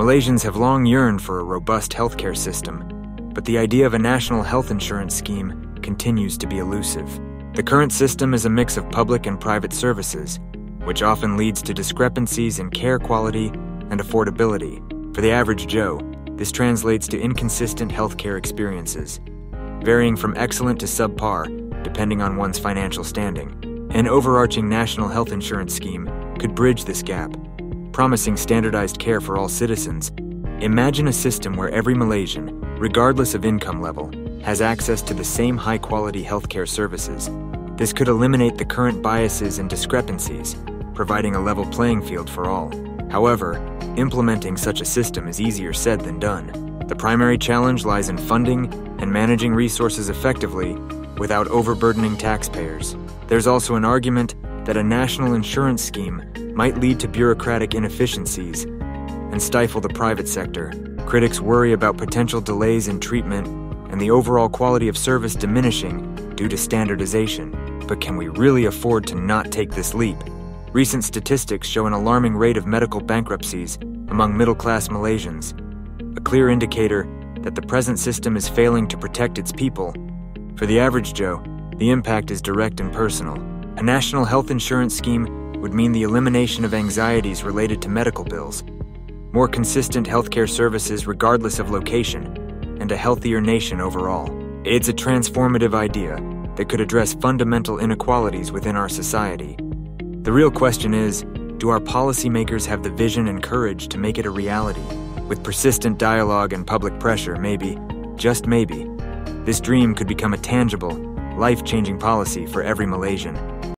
Malaysians have long yearned for a robust healthcare system, but the idea of a national health insurance scheme continues to be elusive. The current system is a mix of public and private services, which often leads to discrepancies in care quality and affordability. For the average Joe, this translates to inconsistent healthcare experiences, varying from excellent to subpar depending on one's financial standing. An overarching national health insurance scheme could bridge this gap, promising standardized care for all citizens. Imagine a system where every Malaysian, regardless of income level, has access to the same high quality healthcare services. This could eliminate the current biases and discrepancies, providing a level playing field for all. However, implementing such a system is easier said than done. The primary challenge lies in funding and managing resources effectively without overburdening taxpayers. There's also an argument that a national insurance scheme might lead to bureaucratic inefficiencies and stifle the private sector. Critics worry about potential delays in treatment and the overall quality of service diminishing due to standardization. But can we really afford to not take this leap? Recent statistics show an alarming rate of medical bankruptcies among middle class Malaysians, a clear indicator that the present system is failing to protect its people. For the average Joe, the impact is direct and personal. A national health insurance scheme would mean the elimination of anxieties related to medical bills, more consistent healthcare services regardless of location, and a healthier nation overall. It's a transformative idea that could address fundamental inequalities within our society. The real question is do our policymakers have the vision and courage to make it a reality? With persistent dialogue and public pressure, maybe, just maybe, this dream could become a tangible, life changing policy for every Malaysian.